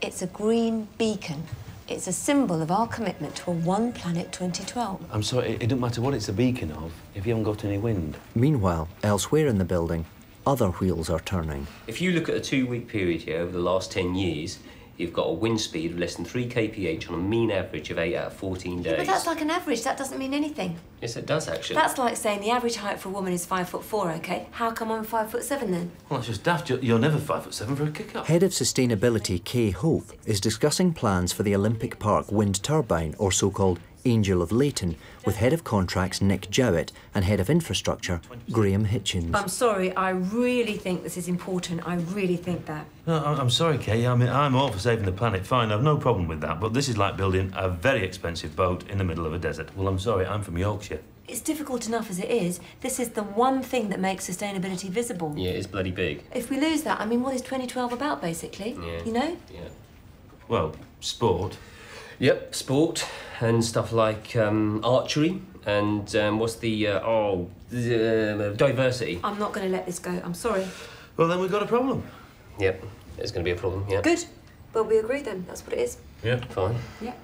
It's a green beacon. It's a symbol of our commitment to a one planet 2012. I'm sorry, it, it doesn't matter what it's a beacon of if you haven't got any wind. Meanwhile, elsewhere in the building, other wheels are turning. If you look at a two-week period here over the last 10 years, you've got a wind speed of less than 3 kph on a mean average of 8 out of 14 days. But that's like an average. That doesn't mean anything. Yes, it does, actually. That's like saying the average height for a woman is five foot four, okay? How come I'm five foot seven then? Well, that's just daft. You're, you're never five foot seven for a kick-up. Head of Sustainability Kay Hope is discussing plans for the Olympic Park wind turbine, or so called Angel of Leighton, with Head of Contracts Nick Jowett and Head of Infrastructure Graham Hitchens. I'm sorry. I really think this is important. I really think that. No, I- I'm sorry, Kay. I mean, I'm all for saving the planet. Fine, I've no problem with that. But this is like building a very expensive boat in the middle of a desert. Well, I'm sorry, I'm from Yorkshire. It's difficult enough as it is. This is the one thing that makes sustainability visible. Yeah, it's bloody big. If we lose that, I mean, what is 2012 about, basically? Yeah. You know? Yeah. Well, sport. Yep, sport and stuff like um, archery and um, what's the, uh, oh, the, uh, diversity. I'm not going to let this go. I'm sorry. Well, then we've got a problem. Yep, it's going to be a problem, yeah. Good. Well, we agree then. That's what it is. Yeah. Fine. Yeah.